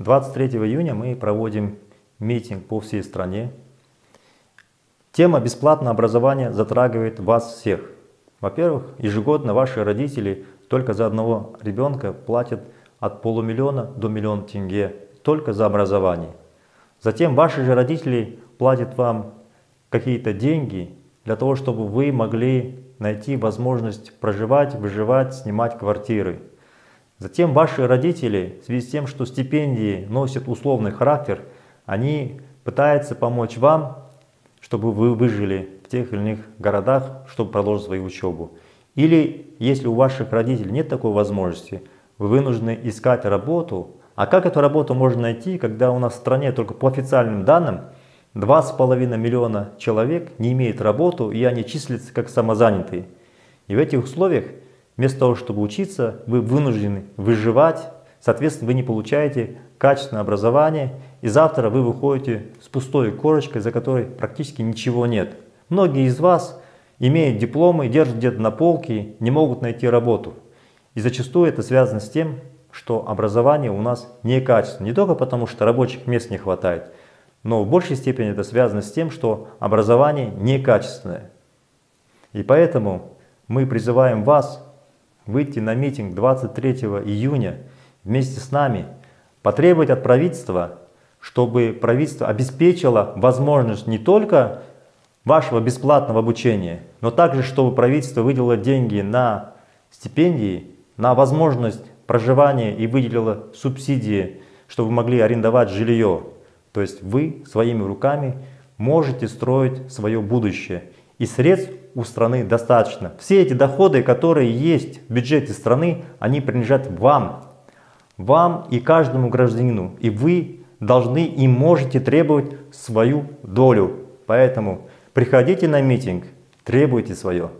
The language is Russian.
23 июня мы проводим митинг по всей стране. Тема бесплатное образование затрагивает вас всех. Во-первых, ежегодно ваши родители только за одного ребенка платят от полумиллиона до миллиона тенге только за образование. Затем ваши же родители платят вам какие-то деньги для того, чтобы вы могли найти возможность проживать, выживать, снимать квартиры. Затем ваши родители, в связи с тем, что стипендии носят условный характер, они пытаются помочь вам, чтобы вы выжили в тех или иных городах, чтобы продолжить свою учебу. Или если у ваших родителей нет такой возможности, вы вынуждены искать работу. А как эту работу можно найти, когда у нас в стране только по официальным данным 2,5 миллиона человек не имеют работу и они числятся как самозанятые. И в этих условиях Вместо того, чтобы учиться, вы вынуждены выживать, соответственно, вы не получаете качественное образование, и завтра вы выходите с пустой корочкой, за которой практически ничего нет. Многие из вас имеют дипломы, держат где-то на полке, не могут найти работу. И зачастую это связано с тем, что образование у нас некачественное. Не только потому, что рабочих мест не хватает, но в большей степени это связано с тем, что образование некачественное. И поэтому мы призываем вас выйти на митинг 23 июня вместе с нами, потребовать от правительства, чтобы правительство обеспечило возможность не только вашего бесплатного обучения, но также, чтобы правительство выделило деньги на стипендии, на возможность проживания и выделило субсидии, чтобы вы могли арендовать жилье. То есть вы своими руками можете строить свое будущее. И средств у страны достаточно. Все эти доходы, которые есть в бюджете страны, они принадлежат вам. Вам и каждому гражданину. И вы должны и можете требовать свою долю. Поэтому приходите на митинг, требуйте свое.